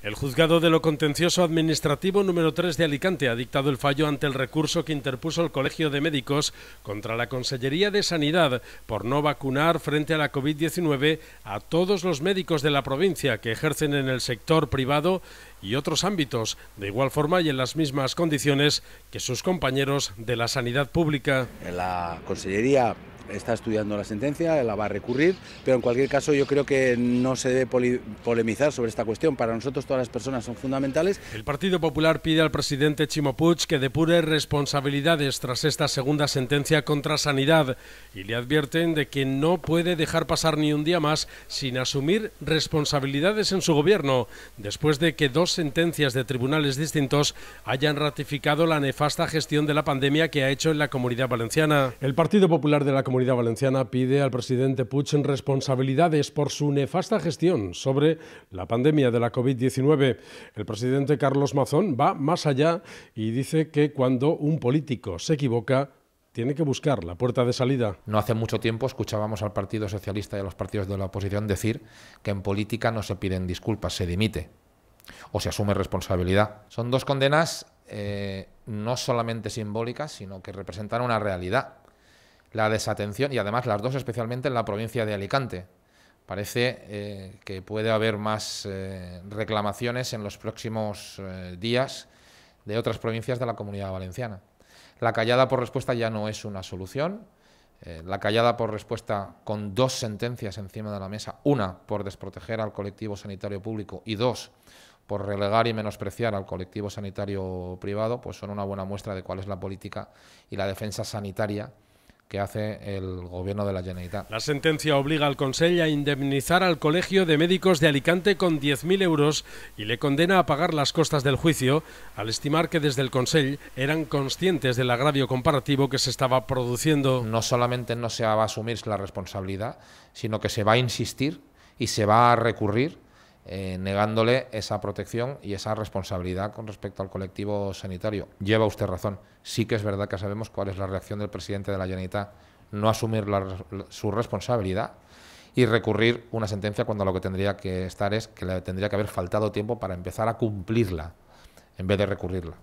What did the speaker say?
El juzgado de lo contencioso administrativo número 3 de Alicante ha dictado el fallo ante el recurso que interpuso el Colegio de Médicos contra la Consellería de Sanidad por no vacunar frente a la COVID-19 a todos los médicos de la provincia que ejercen en el sector privado y otros ámbitos, de igual forma y en las mismas condiciones que sus compañeros de la sanidad pública. La Consellería está estudiando la sentencia, la va a recurrir, pero en cualquier caso yo creo que no se debe polemizar sobre esta cuestión. Para nosotros todas las personas son fundamentales. El Partido Popular pide al presidente Chimo Puig que depure responsabilidades tras esta segunda sentencia contra Sanidad y le advierten de que no puede dejar pasar ni un día más sin asumir responsabilidades en su gobierno, después de que dos sentencias de tribunales distintos hayan ratificado la nefasta gestión de la pandemia que ha hecho en la Comunidad Valenciana. El Partido Popular de la Comunidad Comunidad Valenciana pide al presidente Puig responsabilidades por su nefasta gestión sobre la pandemia de la COVID-19. El presidente Carlos Mazón va más allá y dice que cuando un político se equivoca, tiene que buscar la puerta de salida. No hace mucho tiempo escuchábamos al Partido Socialista y a los partidos de la oposición decir que en política no se piden disculpas, se dimite o se asume responsabilidad. Son dos condenas eh, no solamente simbólicas, sino que representan una realidad la desatención, y además las dos especialmente en la provincia de Alicante. Parece eh, que puede haber más eh, reclamaciones en los próximos eh, días de otras provincias de la comunidad valenciana. La callada por respuesta ya no es una solución. la callada por respuesta con dos sentencias encima de la mesa, una por desproteger al colectivo sanitario público y dos por relegar y menospreciar al colectivo sanitario privado, pues son una buena muestra de cuál es la política y la defensa sanitaria que hace el gobierno de la Generalitat. La sentencia obliga al Consell a indemnizar al Colegio de Médicos de Alicante con 10.000 euros y le condena a pagar las costas del juicio, al estimar que desde el Consell eran conscientes del agravio comparativo que se estaba produciendo. No solamente no se va a asumir la responsabilidad, sino que se va a insistir y se va a recurrir eh, negándole esa protección y esa responsabilidad con respecto al colectivo sanitario. Lleva usted razón. Sí que es verdad que sabemos cuál es la reacción del presidente de la Generalitat, no asumir su responsabilidad y recurrir una sentencia cuando lo que tendría que estar es que le tendría que haber faltado tiempo para empezar a cumplirla en vez de recurrirla.